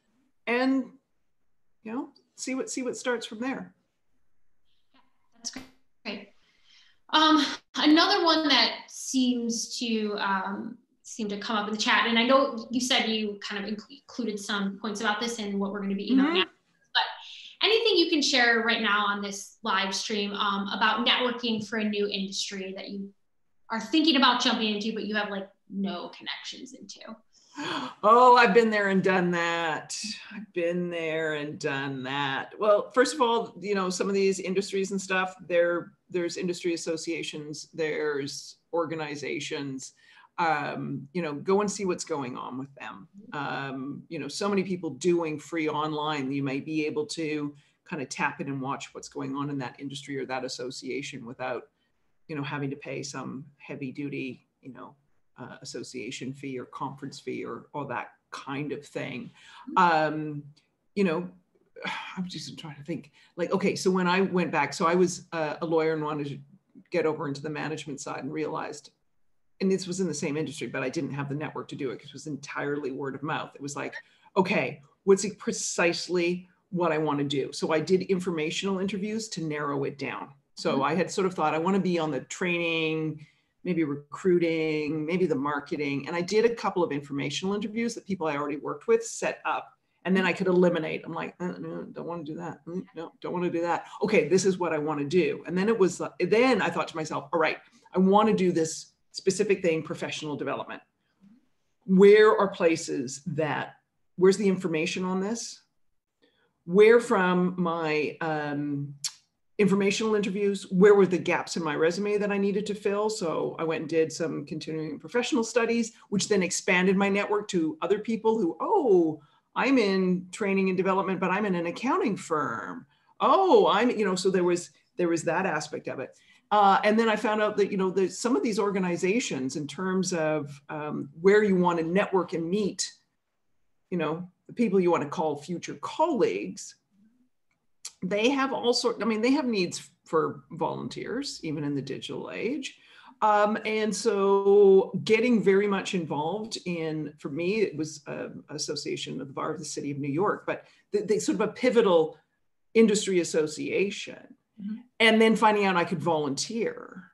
and you know see what see what starts from there yeah, that's great um, another one that seems to um, seemed to come up in the chat. And I know you said you kind of included some points about this and what we're going to be emailing. Mm-hmm. But anything you can share right now on this live stream um, about networking for a new industry that you are thinking about jumping into, but you have like no connections into? Oh, I've been there and done that. I've been there and done that. Well, first of all, you know, some of these industries and stuff, there there's industry associations, there's organizations. Um, you know, go and see what's going on with them. Um, you know, so many people doing free online, you may be able to kind of tap in and watch what's going on in that industry or that association without, you know, having to pay some heavy duty, you know, uh, association fee or conference fee or all that kind of thing. Um, you know, I'm just trying to think like, okay, so when I went back, so I was uh, a lawyer and wanted to get over into the management side and realized, and this was in the same industry, but I didn't have the network to do it because it was entirely word of mouth. It was like, okay, what's precisely what I want to do? So I did informational interviews to narrow it down. So mm-hmm. I had sort of thought I want to be on the training, maybe recruiting, maybe the marketing. And I did a couple of informational interviews that people I already worked with set up. And then I could eliminate. I'm like, uh, no, don't want to do that. Mm, no, don't want to do that. Okay, this is what I want to do. And then it was, then I thought to myself, all right, I want to do this specific thing, professional development. Where are places that, where's the information on this? Where from my um, informational interviews where were the gaps in my resume that i needed to fill? So i went and did some continuing professional studies which then expanded my network to other people who oh i'm in training and development but i'm in an accounting firm. Oh i'm you know so there was there was that aspect of it. Uh, and then I found out that you know there's some of these organizations in terms of um, where you want to network and meet, you know, the people you want to call future colleagues they have all sorts, I mean, they have needs for volunteers, even in the digital age. Um, and so getting very much involved in, for me, it was an association of the Bar of the City of New York, but the, the sort of a pivotal industry association. Mm-hmm. And then finding out I could volunteer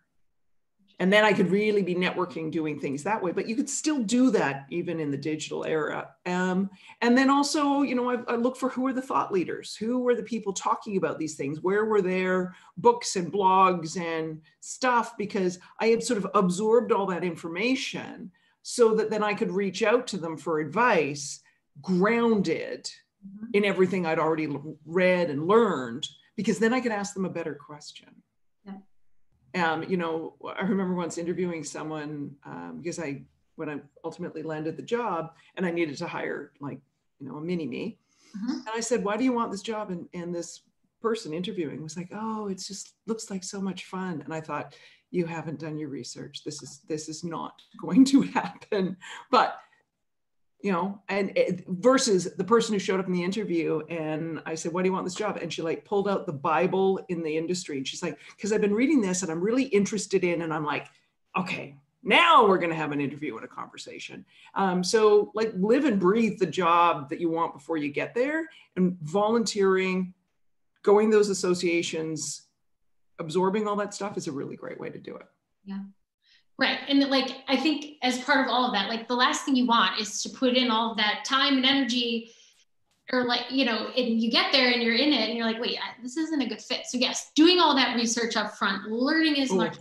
and then i could really be networking doing things that way but you could still do that even in the digital era. Um, and then also you know I, I, look for who are the thought leaders? Who were the people talking about these things? Where were their books and blogs and stuff? Because i had sort of absorbed all that information so that then i could reach out to them for advice grounded mm-hmm. in everything i'd already read and learned because then i could ask them a better question um, you know, I remember once interviewing someone um, because I, when I ultimately landed the job and I needed to hire like, you know, a mini me. Mm-hmm. And I said, why do you want this job? And, and this person interviewing was like, oh, it just looks like so much fun. And I thought, you haven't done your research. This is, this is not going to happen. But you know, and it, versus the person who showed up in the interview and I said, Why do you want this job? And she like pulled out the Bible in the industry. And she's like, Because I've been reading this and I'm really interested in, and I'm like, Okay, now we're going to have an interview and a conversation. Um, so, like, live and breathe the job that you want before you get there, and volunteering, going those associations, absorbing all that stuff is a really great way to do it. Yeah. Right. And like, I think as part of all of that, like the last thing you want is to put in all of that time and energy or like, you know, and you get there and you're in it and you're like, wait, this isn't a good fit. So yes, doing all that research up front, learning as much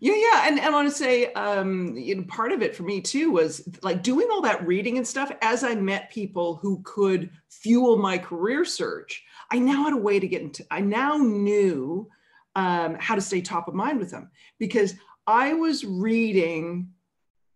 yeah, yeah, and, and I want to say, um, you know, part of it for me too was like doing all that reading and stuff. As I met people who could fuel my career search, I now had a way to get into. I now knew um, how to stay top of mind with them because I was reading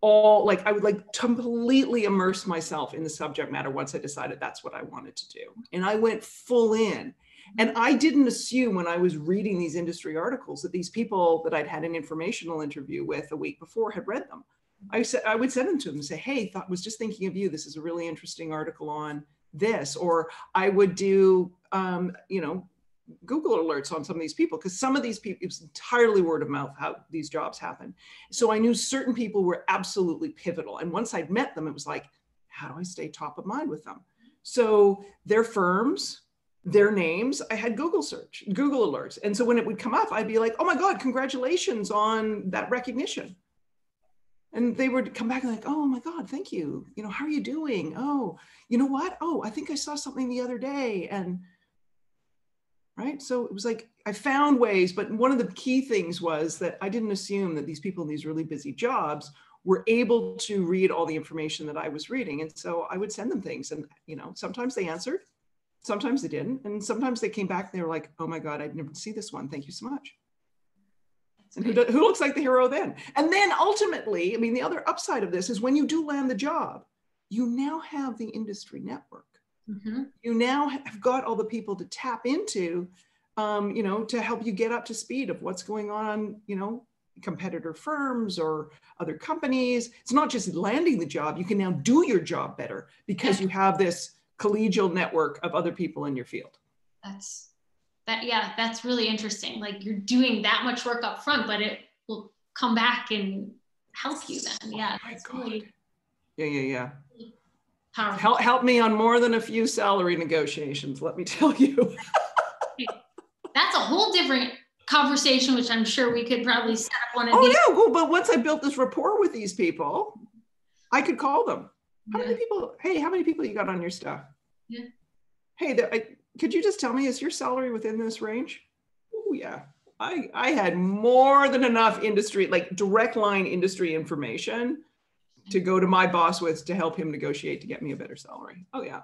all like I would like completely immerse myself in the subject matter once I decided that's what I wanted to do. And I went full in. And I didn't assume when I was reading these industry articles that these people that I'd had an informational interview with a week before had read them. I said I would send them to them and say, "Hey, thought was just thinking of you. This is a really interesting article on this." Or I would do, um, you know, Google alerts on some of these people because some of these people, it's entirely word of mouth how these jobs happen. So I knew certain people were absolutely pivotal. And once I'd met them, it was like, how do I stay top of mind with them? So their firms, their names, I had Google search, Google alerts. And so when it would come up, I'd be like, oh my God, congratulations on that recognition. and they would come back and like, oh my God, thank you. You know, how are you doing? Oh, you know what? Oh, I think I saw something the other day. And right. So it was like I found ways, but one of the key things was that I didn't assume that these people in these really busy jobs were able to read all the information that I was reading. And so I would send them things. And, you know, sometimes they answered, sometimes they didn't. And sometimes they came back and they were like, oh my God, I'd never see this one. Thank you so much. And who, who looks like the hero then? And then ultimately, I mean, the other upside of this is when you do land the job, you now have the industry network. Mm-hmm. You now have got all the people to tap into, um, you know, to help you get up to speed of what's going on, you know, competitor firms or other companies. It's not just landing the job, you can now do your job better because you have this collegial network of other people in your field. That's that yeah, that's really interesting. Like you're doing that much work up front, but it will come back and help you then. Yeah. Oh that's really yeah, yeah, yeah. Powerful. Help, help me on more than a few salary negotiations, let me tell you. that's a whole different conversation, which I'm sure we could probably set up one of oh, these. yeah, well, but once I built this rapport with these people, I could call them. How yeah. many people? Hey, how many people you got on your staff? Yeah. Hey, the, I, could you just tell me is your salary within this range? Oh yeah, I I had more than enough industry like direct line industry information to go to my boss with to help him negotiate to get me a better salary. Oh yeah.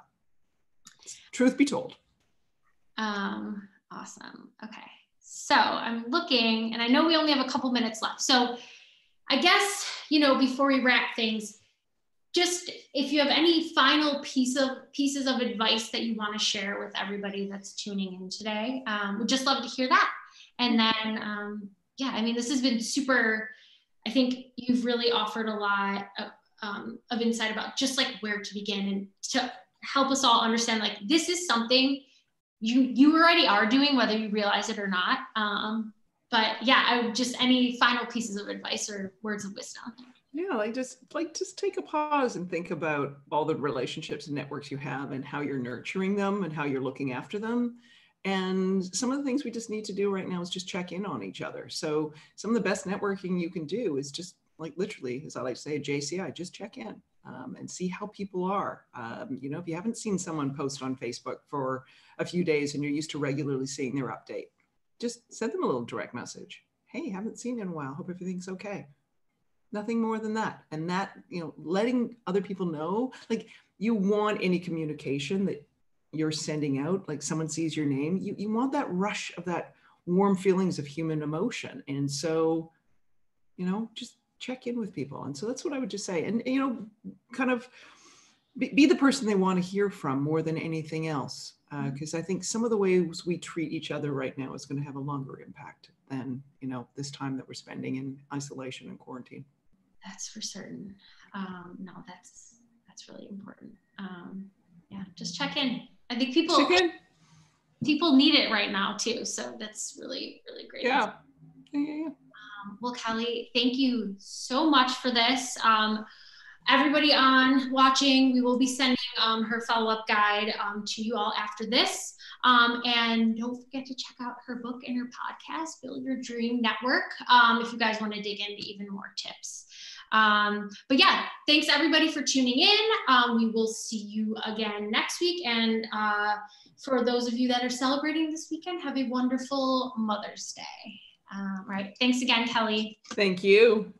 Truth be told. Um. Awesome. Okay. So I'm looking, and I know we only have a couple minutes left. So I guess, you know, before we wrap things, just if you have any final piece of pieces of advice that you want to share with everybody that's tuning in today, um, would just love to hear that. And then, um, yeah, I mean, this has been super. I think you've really offered a lot of, um, of insight about just like where to begin and to help us all understand like this is something you you already are doing whether you realize it or not. Um, but yeah i would just any final pieces of advice or words of wisdom? Yeah like just like just take a pause and think about all the relationships and networks you have and how you're nurturing them and how you're looking after them and some of the things we just need to do right now is just check in on each other so some of the best networking you can do is just like literally as i like to say jci just check in um, and see how people are. Um, you know, if you haven't seen someone post on Facebook for a few days and you're used to regularly seeing their update, just send them a little direct message. Hey, haven't seen in a while. Hope everything's okay. Nothing more than that. And that, you know, letting other people know, like you want any communication that you're sending out, like someone sees your name, you, you want that rush of that warm feelings of human emotion. And so, you know, just check in with people. And so that's what I would just say. And, you know, kind of be, be the person they want to hear from more than anything else. Because uh, I think some of the ways we treat each other right now is going to have a longer impact than, you know, this time that we're spending in isolation and quarantine. That's for certain. Um, no, that's, that's really important. Um, yeah, just check in. I think people, check in. people need it right now too. So that's really, really great. Yeah. Yeah, yeah, yeah. Um, well, Kelly, thank you so much for this. Um, everybody on watching, we will be sending um, her follow-up guide um, to you all after this. Um, and don't forget to check out her book and her podcast, Build Your Dream Network, um, if you guys want to dig into even more tips. Um, but yeah, thanks everybody for tuning in. Um, we will see you again next week. And uh, for those of you that are celebrating this weekend, have a wonderful Mother's Day. Um, right. Thanks again, Kelly. Thank you.